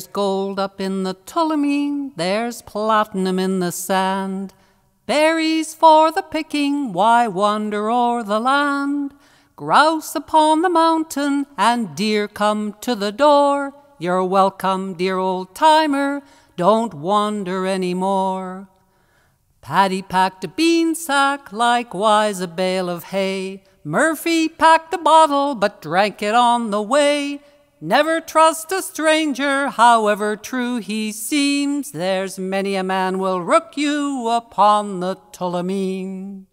There's gold up in the Tulameen, there's platinum in the sand. Berries for the picking, why wander o'er the land? Grouse upon the mountain, and deer come to the door. You're welcome, dear old timer, don't wander any more. Paddy packed a bean sack, likewise a bale of hay. Murphy packed a bottle, but drank it on the way. Never trust a stranger, however true he seems. There's many a man will rook you upon the Tulameen.